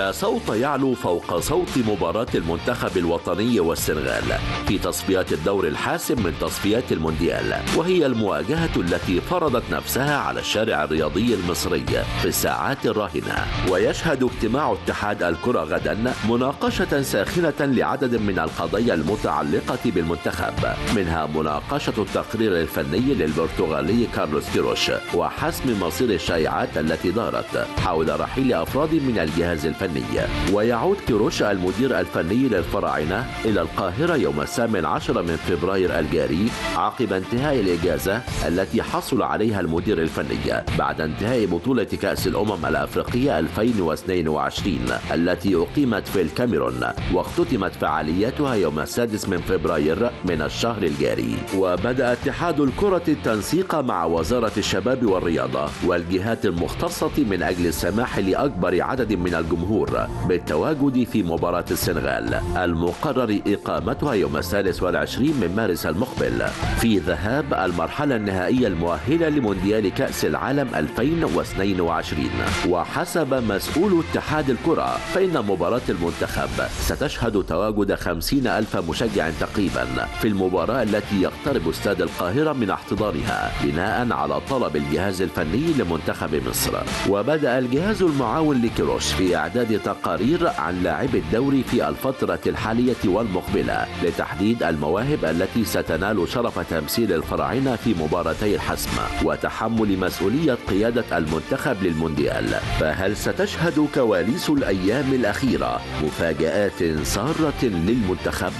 لا صوت يعلو فوق صوت مباراة المنتخب الوطني والسنغال في تصفيات الدور الحاسم من تصفيات المونديال وهي المواجهة التي فرضت نفسها على الشارع الرياضي المصري في الساعات الراهنة. ويشهد اجتماع اتحاد الكرة غدا مناقشة ساخنة لعدد من القضايا المتعلقة بالمنتخب منها مناقشة التقرير الفني للبرتغالي كارلوس كيروش وحسم مصير الشائعات التي دارت حول رحيل أفراد من الجهاز الفني ويعود كيروش المدير الفني للفراعنة إلى القاهرة يوم الثامن عشر من فبراير الجاري عقب انتهاء الإجازة التي حصل عليها المدير الفني بعد انتهاء بطولة كأس الأمم الأفريقية 2022 التي أقيمت في الكاميرون واختتمت فعالياتها يوم السادس من فبراير من الشهر الجاري. وبدأ اتحاد الكرة التنسيق مع وزارة الشباب والرياضة والجهات المختصة من أجل السماح لأكبر عدد من الجمهور. بالتواجد في مباراة السنغال المقرر إقامتها يوم الثالث والعشرين من مارس المقبل في ذهاب المرحلة النهائية المؤهلة لمونديال كأس العالم 2022 وحسب مسؤول اتحاد الكرة فإن مباراة المنتخب ستشهد تواجد 50 ألف مشجع تقريبا في المباراة التي يقترب استاد القاهرة من احتضانها بناء على طلب الجهاز الفني لمنتخب مصر. وبدأ الجهاز المعاون لكيروش في إعداد تقارير عن لاعبي الدوري في الفترة الحالية والمقبلة لتحديد المواهب التي ستنال شرف تمثيل الفراعنة في مباراتي الحسم وتحمل مسؤولية قيادة المنتخب للمونديال فهل ستشهد كواليس الأيام الأخيرة مفاجآت سارة للمنتخب؟